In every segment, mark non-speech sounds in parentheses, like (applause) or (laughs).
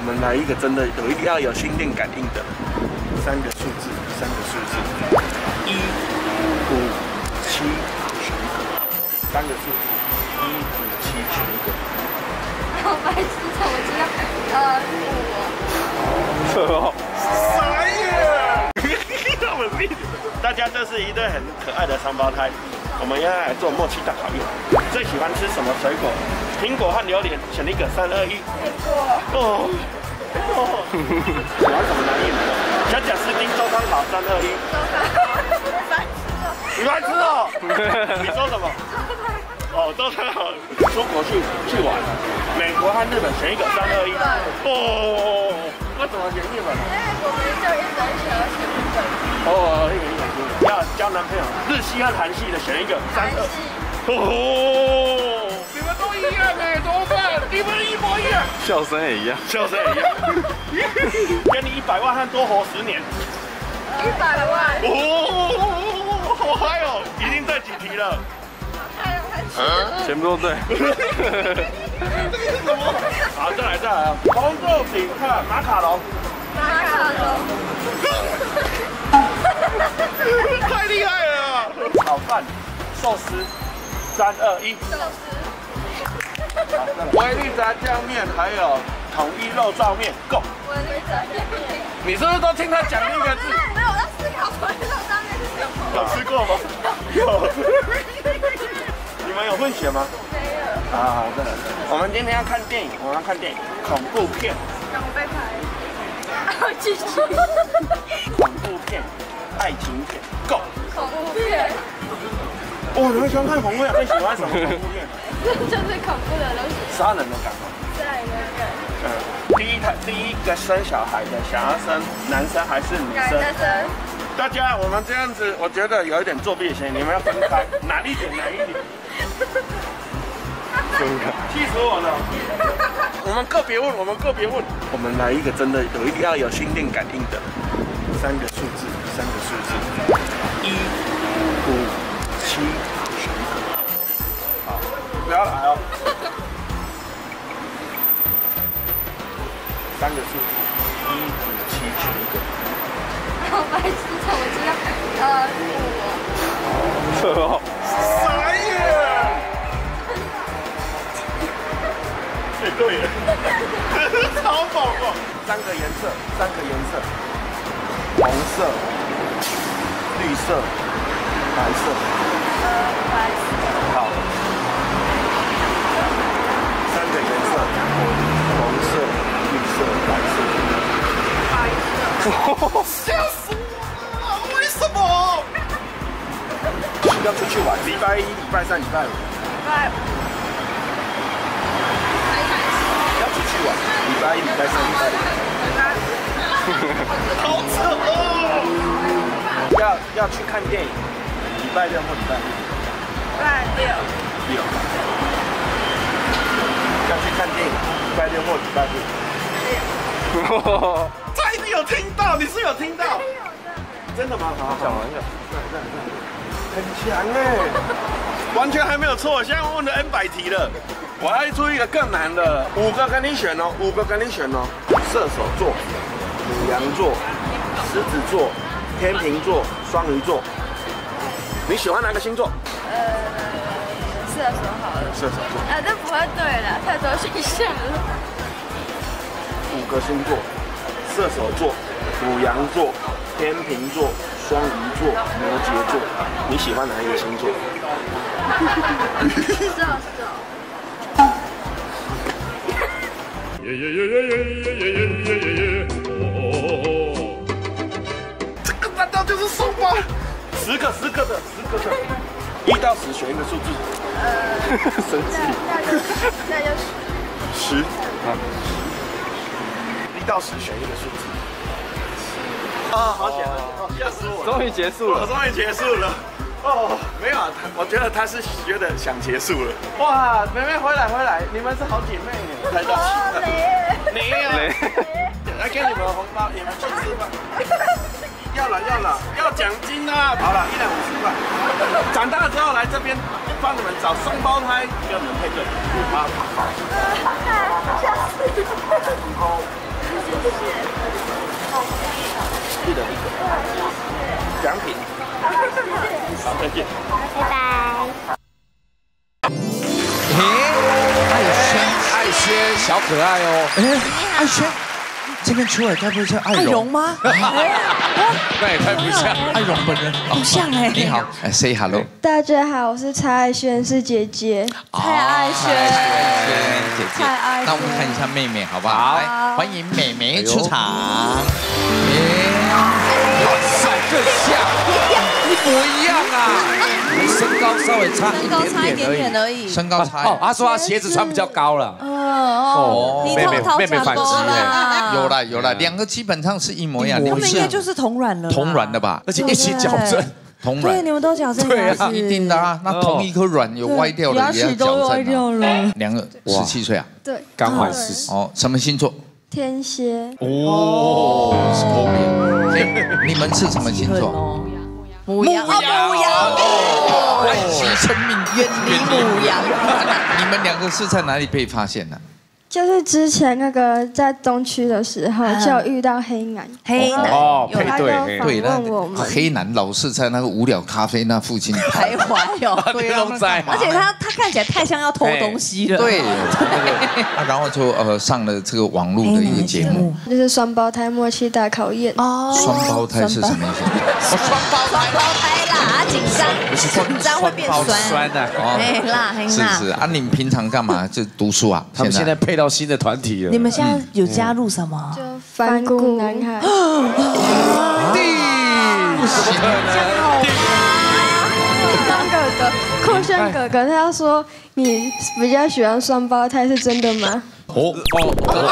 我们来一个真的有一定要有心电感应的，三个数字，三个数字，一、五、七，选一个，三个数字，一、五、七，选一个。好白痴，怎么知道？呃，五。傻眼！我们屁！大家这是一对很可爱的双胞胎，我们要来做默契大考验。最喜欢吃什么水果？苹果和榴莲，选一个，三二一。苹果。哦。哦。喜欢什么男艺人？小贾斯汀、周汤豪，三二一。周汤豪。你白痴哦。你说什么？哦，周汤豪出国去去玩，美国和日本选一个，三二一。哦。为什么选日本？因为我们就一直选要选日本。哦，一个一个要交男朋友，日系和韩系的选一个，三二。哦。你们一模一样。笑声也一样，笑声也一样。(laughs) 给你一百万和多活十年。一百万。哦，好嗨哦！已经在几题了。全部都对。这个是什么？好，再来再来啊！红豆饼克马卡龙。马卡龙。(laughs) 太厉害了！炒饭、寿司，三二一。寿司。维力炸酱面，还有统一肉燥面，Go。维力炸酱面。你是不是都听他讲一个字？没有，我在思考统一肉燥面是什么。有吃过吗？有。你们有混血吗？没有。啊，好的。我们今天要看电影，我们要看电影，恐怖片。让我被拍。好继续。恐怖片，爱情片，Go。恐怖片。哦，你们喜欢看恐怖片？最喜欢什么恐怖片？(laughs) 就是恐怖的东西。杀人的感吗？杀人的感。嗯。第一胎，第一个生小孩的，想要生男生还是女生？男生。大家，我们这样子，我觉得有一点作弊嫌疑，你们要分开，难一点，难一点。(laughs) 气死我了！(laughs) 我们个别问，我们个别问。我们来一个真的有一定要有心电感应的，三个数字，三个数字，一、五、七，选一个。好，不要来哦。三个数字，一、五、七，选一个。好白痴，怎么知道？呃，五。错哦。傻眼！对对了，超宝宝。三个颜色，三个颜色，红色、绿色、白色。好。三个颜色，红色、绿色、蓝色。白色。吓死我了！为什么？要出去玩，礼拜一、礼拜三、礼拜五。礼拜五。要出去玩，礼拜一、礼拜三、礼拜五。好扯哦！要要去看电影，拜六或礼拜六。拜六。六。要去看电影，礼拜六或礼拜六。六。他一定有听到，你是有听到？真的吗？好好讲完一下。很强哎，完全还没有错。现在问了 N 百题了，我还出一个更难的，五个跟你选哦，五个跟你选哦。射手座、羊座、狮子座、天秤座、双鱼座，你喜欢哪个星座？呃，射手好了。射手座。啊，这不会对了，太多形象了。五个星座：射手座、五羊座、天秤座、双鱼座、摩羯座。你喜欢哪一个星座？(laughs) 射手。耶耶耶耶耶耶耶耶耶耶耶！哦，这个难道就是宋吗？十个，十个的，十个的，一到十选一个数字。呃，(laughs) 神奇。那就那就十。十。啊。一到十选一个数字。啊，好险！吓死我！终于结束了，终于结束了。哦，没有啊，他我觉得他是觉得想结束了。哇，妹妹回来回来，你们是好姐妹呢。来到齐了，没有，来给你们红包，你们去吃饭。要了要了，要奖金啊！好了，一两五十块。长大之后来这边帮你们找双胞胎，给你们配对。好，好，吓死！记得奖品。好，再见。拜拜。嘿，爱轩，爱轩，小可爱哦。哎，爱轩，这边出来该不会叫爱爱荣荣吗？那也太不像艾荣本人，不像哎你好，哎，say hello，大家好，我是蔡爱轩，是姐姐。蔡爱轩姐姐蔡爱轩那我们看一下妹妹好不好？来，欢迎妹妹出场。哎，哇塞，更像，一模一样啊！身高稍微差一身高差一点点点而已，点而已。身高差哦，他说他鞋子穿比较高了。哦妹妹妹妹反击多啦，有了有了，两个基本上是一模一样，你们他们应该就是同卵了，同卵的吧？而且一起矫正，同对，卵你们都矫正对啊牙齿一定的啊，那同一颗卵有歪掉的也要矫正啊。两个十七岁啊？对，刚满十四十。哦，什么星座？天蝎。哦，是后面。你们是什么星座？哦，母羊。哦，母羊。哦，爱惜生命，远离母羊。你们两个是在哪里被发现的？就是之前那个在东区的时候，嗯就有遇到黑男，黑男哦，访对，问我们。那黑男老是在那个无聊咖啡那附近徘徊哟，(laughs) 对啊，在而且他他看起来太像要偷东西了，对，(laughs) 啊，然后就呃上了这个网络的一个节目。就是双胞胎默契大考验。哦双胞胎是什么意思？双胞胎啦，紧张紧张会变酸，酸的。哦嘿啦嘿啦。是是啊，你们平常干嘛？就读书啊？他们现在配到新的团体了。你们现在有加入什么？就反骨男孩，不行，酷炫哥哥，酷炫哥哥，他说你比较喜欢双胞胎，是真的吗？哦哦，当然，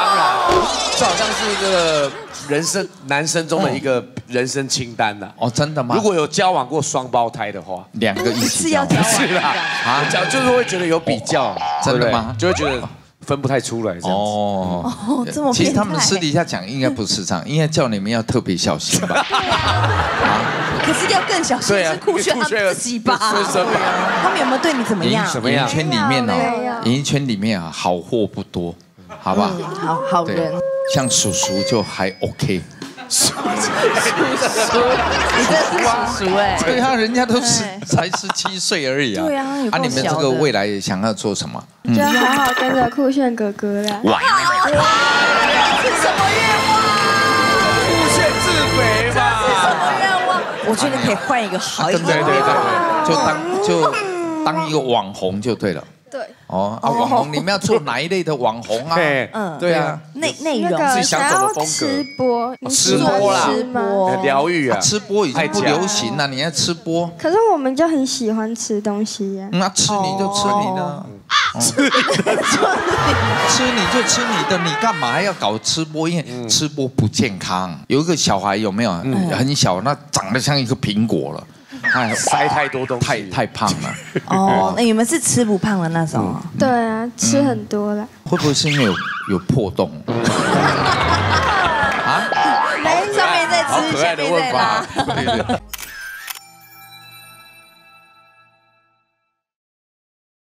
这好像是一个人生男生中的一个人生清单呐。哦，真的吗？如果有交往过双胞胎的话，两个一起是要交往是啦，啊，交就是会觉得有比较，真的吗就会觉得分不太出来这样子。哦哦这么其实他们私底下讲应该不是这样，应该叫你们要特别小心吧。可是要更小心对啊是酷炫他自己吧？他们有没有对你怎么演样？演艺什么样圈里面没哦，演艺圈里面啊，好货不多，好不好？好好人，，像叔叔就还 OK。你这是叔叔哎，对啊，人家都是对才十七岁而已啊。对啊有够你们这个未来想要做什么？就好好跟着酷炫哥哥啦。哇，是什么愿望？酷炫自肥什吧。么愿望？我觉得可以换一个好一点的对对愿望。对，就当就当一个网红就对了。对，哦啊，网红，你们要做哪一类的网红啊？嘿嗯。对啊，内内容那个自己想走的风格。吃播，吃播啦？疗愈啊，吃播已经不流行了，你要吃播，可是我们就很喜欢吃东西呀、那吃你就吃你的，哦。哦 (laughs) 吃你就吃你的，你干嘛还要搞吃播？因为吃播不健康。有一个小孩有没有？很小，那长得像一个苹果了，(laughs) 哎，(laughs) 塞太多东西，太太胖了。(laughs) 哦，那你们是吃不胖的那种哦？对啊，吃很多了。会不会是因为有有破洞？啊？上面在吃，下面在问法拉。对对。